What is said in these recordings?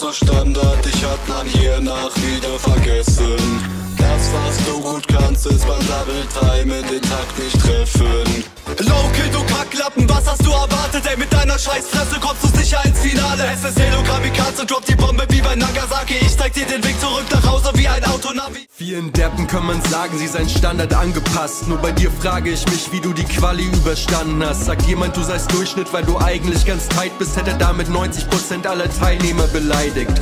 so Standard, dich hat man hier nach wieder vergessen. Das, was du gut kannst, ist beim Double Time in den Takt nicht treffen. Low-Kid, du Kacklappen, was hast du erwartet, ey? Mit deiner Scheißfresse kommst du sicher ins Finale. SSL, du Kamikaze, drop die Bombe wie bei Nagasaki. Ich zeig dir den Weg zurück nach Hause wie ein Autonavi. Vielen Deppen kann man sagen, sie seien Standard angepasst. Nur bei dir frage ich mich, wie du die Quali überstanden hast. Sagt jemand, du seist Durchschnitt, weil du eigentlich ganz tight bist, hätte damit 90% aller Teilnehmer beleidigt.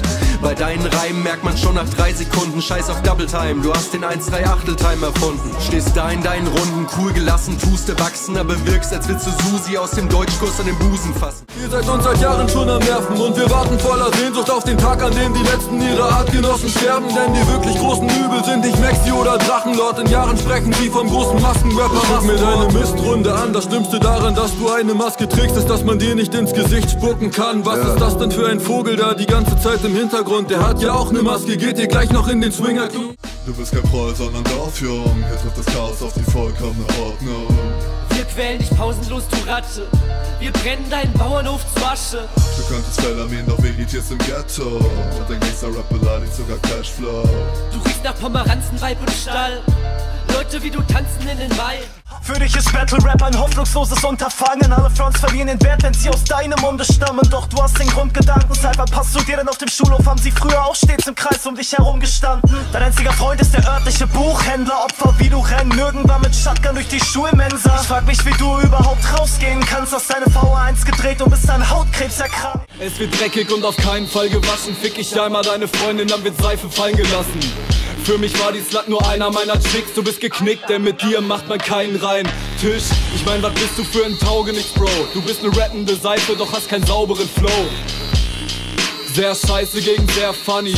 Bei deinen Reimen merkt man schon nach drei Sekunden, scheiß auf Double Time. Du hast den 1-3 Achtel Time erfunden. Stehst da in deinen Runden, cool gelassen, tust erwachsen, aber wirkst, als willst du Susi aus dem Deutschkurs an den Busen fassen. Ihr seid uns seit Jahren schon am Nerven und wir warten voller Sehnsucht auf den Tag, an dem die letzten ihrer Artgenossen sterben. Denn die wirklich großen Übel sind nicht Maxi oder Drachenlord. In Jahren sprechen sie vom großen Maskenrapper. Guck mir deine Mistrunde an. Das Schlimmste daran, dass du eine Maske trägst, ist, dass man dir nicht ins Gesicht spucken kann. Was ja. ist das denn für ein Vogel da die ganze Zeit im Hintergrund? Der hat ja auch eine Maske, geht dir gleich noch in den Swinger Club. Du bist kein Proll, sondern Dorfjung. Hier trifft das Chaos auf die vollkommene Ordnung. Wir quälen dich pausenlos, du Ratte. Wir brennen deinen Bauernhof zu Asche. Du könntest Fellamin, doch vegetierst im Ghetto. Und dein Gangster-Rap beleidigt sogar Cashflow. Du riechst nach Pomeranzen, Weib und Stall. Leute wie du tanzen in den Mai. Für dich ist Battle Rap ein hoffnungsloses Unterfangen. Alle Fronts verlieren den Wert, wenn sie aus deinem Munde stammen. Doch du hast den Grundgedanken, seit wann passt du dir denn auf dem Schulhof? Haben sie früher auch stets im Kreis um dich herum gestanden? Dein einziger Freund ist der örtliche Buchhändler. Opfer wie du rennen, irgendwann mit Shotgun durch die Schulmensa. Ich frag mich, wie du überhaupt rausgehen kannst. Hast deine VR1 gedreht und bist an Hautkrebs erkrankt. Es wird dreckig und auf keinen Fall gewaschen. Fick ich einmal deine Freundin, dann wird Seife fallen gelassen. Für mich war die Slut nur einer meiner Tricks. Du bist geknickt, denn mit dir macht man keinen rein Tisch. Ich mein, was bist du für ein Taugenichts, Bro? Du bist ne rappende Seife, doch hast keinen sauberen Flow. Sehr scheiße gegen sehr funny.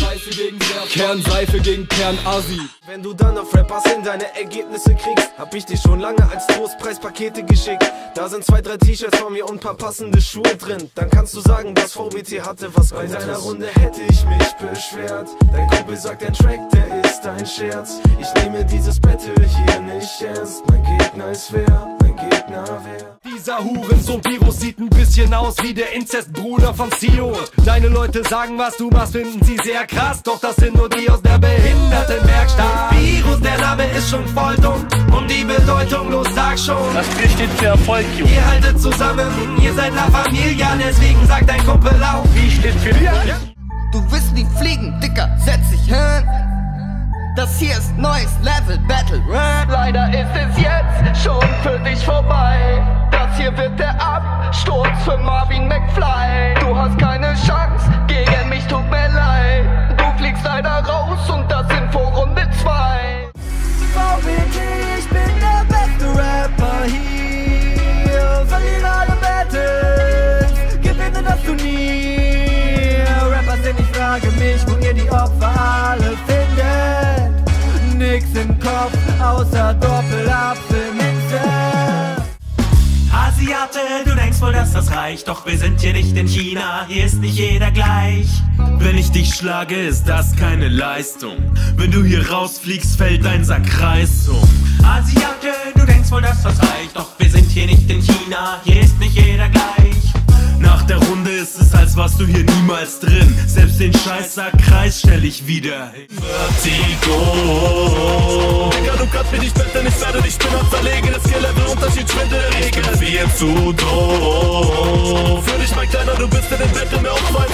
Kernseife gegen Kernassi. Wenn du dann auf Rappers in deine Ergebnisse kriegst, hab ich dir schon lange als Trostpreispakete geschickt. Da sind zwei, drei T-Shirts von mir und paar passende Schuhe drin. Dann kannst du sagen, dass VBT hatte was bei deiner Runde hätte ich mich beschwert. Dein Kumpel sagt, der Track, der ist ein Scherz. Ich nehme dieses Battle hier nicht ernst. Mein Gegner ist wer? Dieser Hurensohn-Virus sieht ein bisschen aus wie der Inzestbruder von Sio. Deine Leute sagen, was du machst, finden sie sehr krass. Doch das sind nur die aus der Behindertenwerkstatt. Virus, der Name ist schon voll dumm. Um die Bedeutung los, sag schon. Das Bier steht für Erfolg, Junge. Ihr haltet zusammen, ihr seid La Familia, deswegen sagt dein Kumpel auch. Wie steht für dir? Du willst wie fliegen, Dicker, setz dich hin. Das hier ist neues Level Battle Rap. Leider ist es jetzt schon hier wird der Absturz für Marvin McFly. Denkst wohl, dass das reicht, doch wir sind hier nicht in China, hier ist nicht jeder gleich. Wenn ich dich schlage, ist das keine Leistung. Wenn du hier rausfliegst, fällt dein Sack Reis um. Asiate, du denkst wohl, dass das reicht, doch wir sind hier nicht in China, hier ist nicht jeder gleich. Nach der Runde ist es, als warst du hier niemals drin. Selbst den Scheißsack-Kreis stell ich wieder hin. Vertigo. Digga, du kannst mich nicht bitte, ich werde dich spinnen zerlegen. Viel zu doof. Für dich, mein Kleiner, du bist in den Battle mehr auf meinen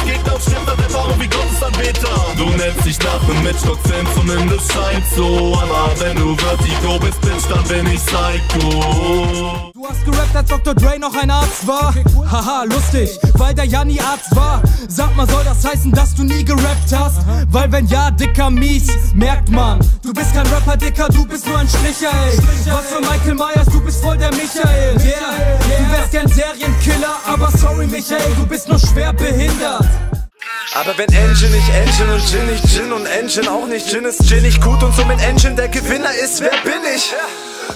Nennst dich nach mit Prozent, zumindest scheint so. Aber wenn du Vertigo bist, Bitch, dann bin ich Psycho. Du hast gerappt, als Dr. Dre noch ein Arzt war. Haha, lustig, weil der Janni Arzt war. Sag mal, soll das heißen, dass du nie gerappt hast? Weil wenn ja, dicker mies, merkt man. Du bist kein Rapper, dicker, du bist nur ein Stricher, ey. Was für Michael Myers, du bist voll der Michael. Yeah, du wärst gern Serienkiller, aber sorry, Michael, du bist nur schwer behindert. Aber wenn Engine nicht Engine und Gin nicht Gin und Engine auch nicht Gin ist Gin nicht gut und somit Engine der Gewinner ist, wer bin ich?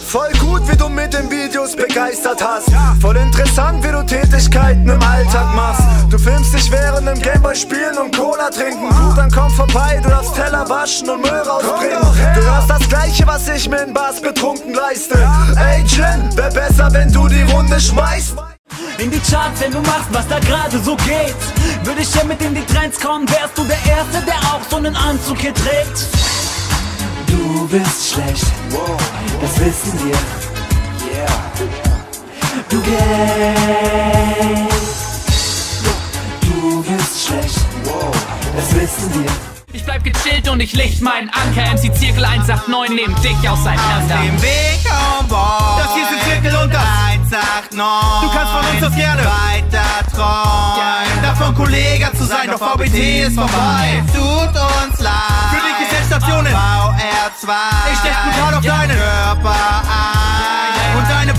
Voll gut, wie du mit den Videos begeistert hast. Voll interessant, wie du Tätigkeiten im Alltag machst. Du filmst dich während dem Gameboy spielen und Cola trinken. Gut, dann komm vorbei, du darfst Teller waschen und Müll rausbringen. Du hörst das gleiche, was ich mir in Bars betrunken leiste. Ey, Gin, wär besser, wenn du die Runde schmeißt. In die Charts, wenn du machst, was da gerade so geht. Würde ich ja mit in die Trends kommen, wärst du der Erste, der auch so einen Anzug hier trägt. Du bist schlecht, das wissen wir. Du gehst, du bist schlecht, das wissen wir. Ich bleib gechillt und ich licht meinen Anker. MC Zirkel 189 neben dich auseinander. Auf dem Weg, oh boy. Das hier ist ein Zirkel und das 189. Du kannst von uns das gerne weiter träumen. Davon Kollega zu sein, doch VBT ist vorbei. Es tut uns leid. Für die Gesellschaftsstationen. VR2. Ich stech brutal auf deinen Körper ein.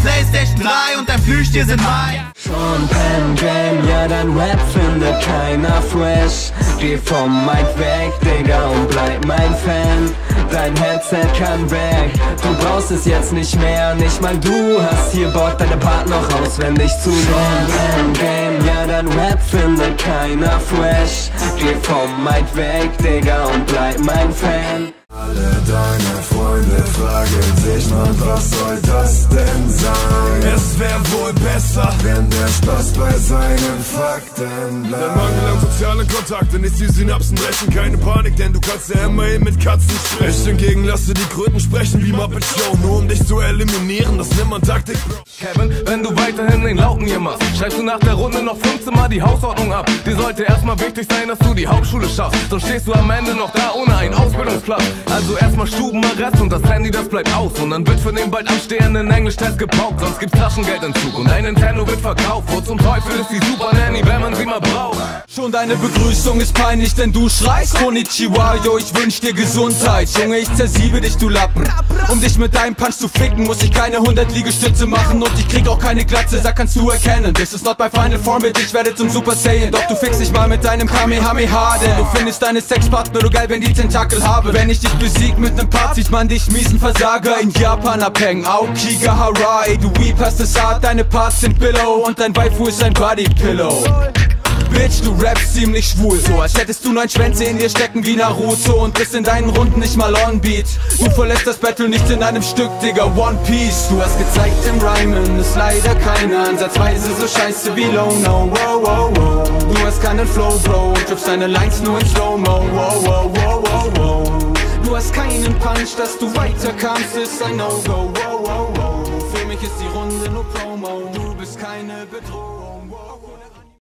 Playstation 3 und dein Plüschtier sind mein. Schon Pen Game, ja dein Rap findet keiner fresh. Geh vom Mic weg, Digga, und bleib mein Fan. Dein Headset kann weg, du brauchst es jetzt nicht mehr. Nicht mal du hast hier Bock, deine Part noch auswendig zu lernen Pen Game, ja dein Rap findet keiner fresh. Geh vom Mic weg, Digga, und bleib mein Fan alle deine Freunde fragen sich, Mann, was soll das denn sein? Es wär wohl besser, wenn der Spaß bei seinen Fakten bleibt. Der Mangel an sozialen Kontakten ist die Synapsen brechen, keine Panik, denn du kannst ja immerhin mit Katzen sprechen. Ich hingegen lasse die Kröten sprechen wie Muppet Show, nur um dich zu eliminieren, das nennt man Taktik, Bro. Kevin, wenn du weiterhin den Lauten hier machst, schreibst du nach der Runde noch 15 Mal die Hausordnung ab. Dir sollte erstmal wichtig sein, dass du die Hauptschule schaffst, sonst stehst du am Ende noch da ohne einen Ausbildungsplatz. Also erstmal Stubenarrest und das Handy, das bleibt aus. Und dann wird für den bald anstehenden Englisch-Test gepaukt. Sonst gibt's Taschengeldentzug und ein Nintendo wird verkauft. Wo zum Teufel ist die Super Nanny, wenn man sie mal braucht? Schon deine Begrüßung ist peinlich, denn du schreist Konnichiwa, yo, ich wünsch dir Gesundheit Junge, ich zersiebe dich, du Lappen Um dich mit deinem Punch zu ficken, muss ich keine 100 Liegestütze machen Und ich krieg auch keine Glatze, sag kannst du erkennen This is not my final form, bitch, ich werde zum Super Saiyan Doch du fix dich mal mit deinem Kamehameha Denn du findest deine Sexpartner nur geil, wenn die Tentakel habe Wenn ich dich besieg mit nem Part, sieht man dich miesen Versager In Japan abhängen, Aokigahara Ey, du Weep hast es hart, deine Parts sind Billow Und dein Waifu ist ein Bodypillow. Bitch, du rappst ziemlich schwul So als hättest du neun Schwänze in dir stecken wie Naruto Und bist in deinen Runden nicht mal on beat. Du verlässt das Battle nicht in einem Stück, Digga, One Piece. Du hast gezeigt im Rhymen, ist leider keine Ansatzweise so scheiße wie Low No, wow, wow, wow. Du hast keinen Flow, Bro Und triffst deine Lines nur in Slow-Mo, wow, wow, wow, wow, wow Du hast keinen Punch, dass du weiterkamst, ist ein No-Go, wow, wow, wow. Für mich ist die Runde nur Promo, du bist keine Bedrohung